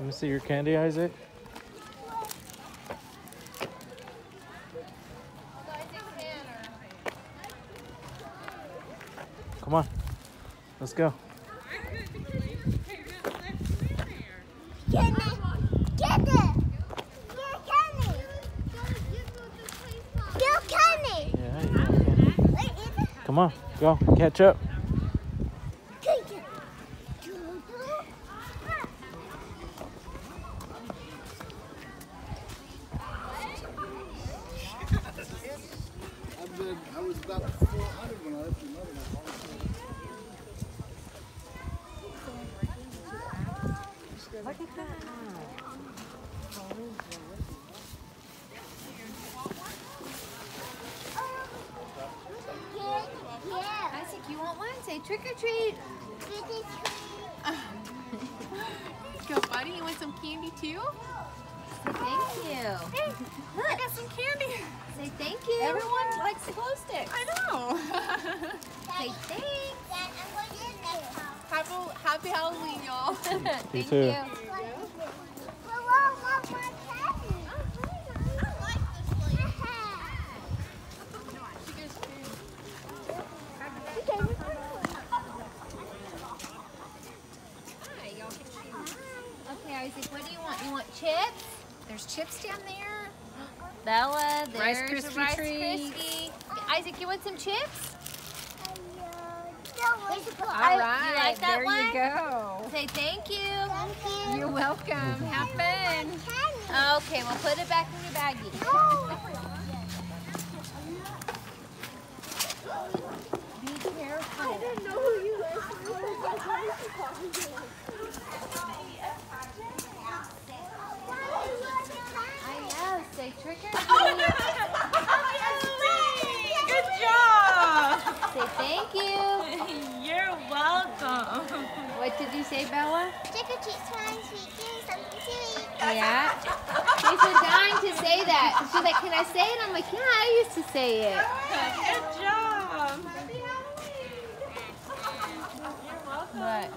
Let me see your candy, Isaac. Come on. Let's go. Come on. Go. Catch up. Isaac, you want one? Say trick or treat. Go, buddy. You want some candy too? Say thank you. Hey, Look. I got some candy. Say thank you. Everyone likes the glow sticks. I know. Say thanks. Dad, I'm going to the next. Happy, happy Halloween, y'all. thank too. you. Well, well, well, my candy. I like this Okay, Isaac, what do you want? You want chips? There's chips down there. Bella, there's Rice a Krispie Rice treat. Krispie. Isaac, you want some chips? All I- you like that there one? you go. Say thank you. Thank you. You're welcome. Have fun. Okay, we'll put it back in your baggie. Be careful. I didn't know who you I know. Say trick or treat. Good job. Say thank you. You're welcome. What did you say, Bella? Trick or treat times, we get something to eat. Yeah. She's been dying to say that. She's like, can I say it? I'm like, yeah, I used to say it. Good job. What?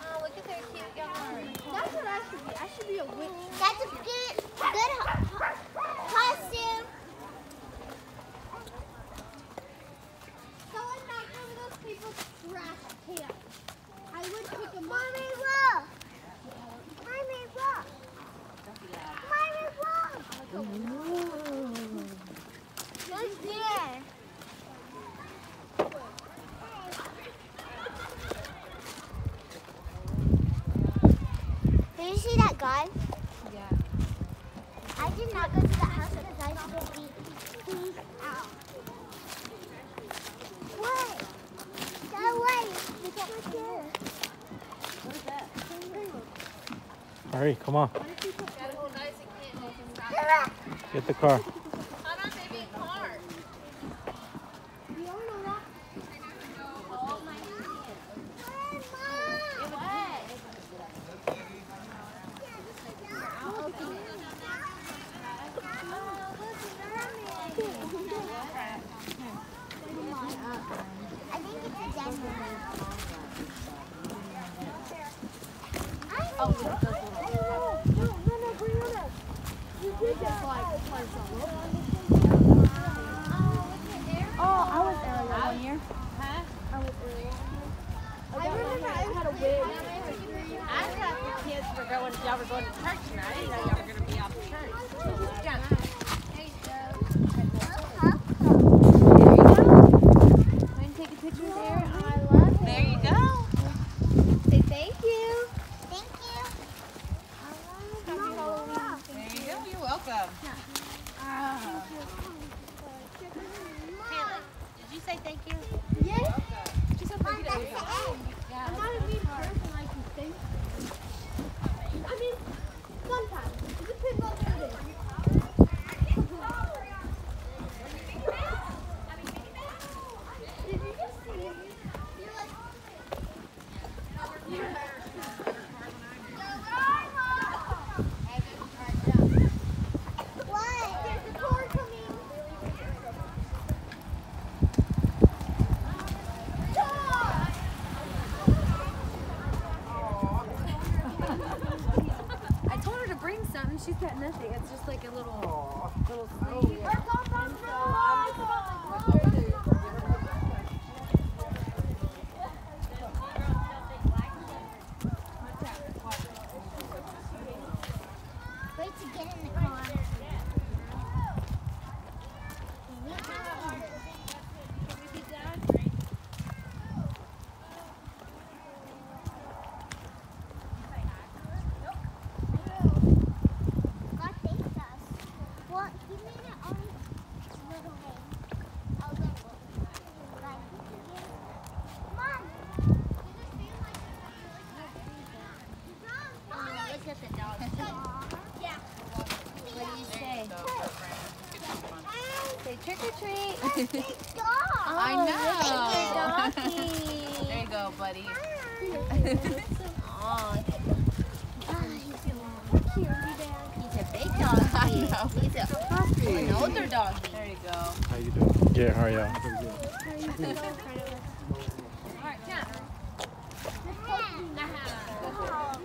Oh, look at their cute yarn. That's what I should be. I should be a witch. That's a good, good ho- costume. Someone knocked over those people's trash cans. I would pick them up. Mommy, look. Mommy, look. Mommy, look. Who's there? Did you see that guy? Yeah. I did not go to that house because I should be peed out. What? Go away. We got my deer. Hurry. Come on. Gotta hold Isaac in. Get the car. Hold on, baby. Car. You don't know that? Hold my hand. What? I think it's a Denver. Oh. Oh, I was year. Huh? I remember I had a wig. I the kids were going, y'all were going to church tonight. I didn't know y'all were going to be off church. Yeah. Hey, Joe. Want to take a picture there? I love it. There you go. Say thank you. Thank you. There you go. You're welcome. Did you say thank you? got nothing. It's just like a little, little Wait to get in Big dog. I Oh, know. look at your doggy. There you go, buddy. Oh, He's a big dog. I know. He's a, puppy. an older doggy. There you go. How you doing? Yeah, how are y'all? All right, yeah. Oh,